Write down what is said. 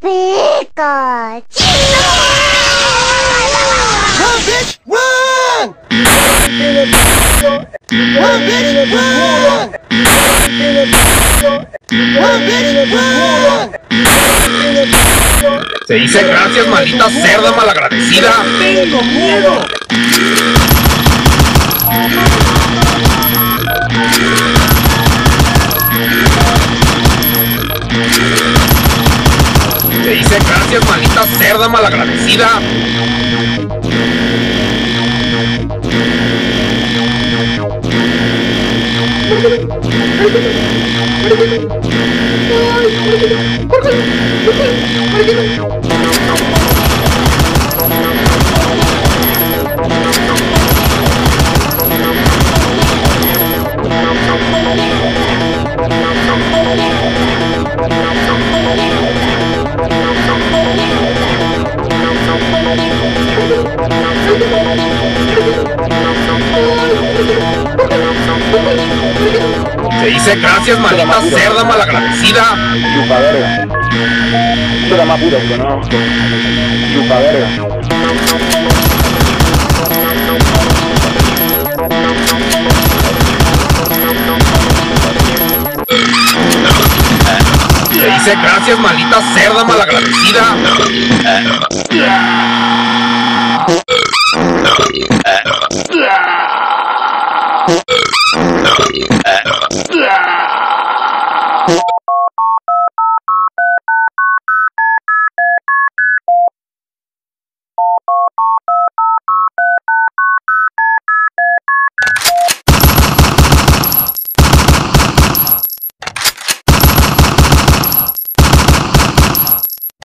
Pikachu! Run, bitch! Run! Run, bitch! Run! Run, bitch! Run! Se dice gracias, maldita cerda malagradecida. ¡Tengo miedo! Gracias, maldita cerda malagradecida. Se dice gracias, maldita cerda malagradecida. Chupa verga. Era más puro que conozco. Chupa verga. Gracias, maldita cerda malagradecida.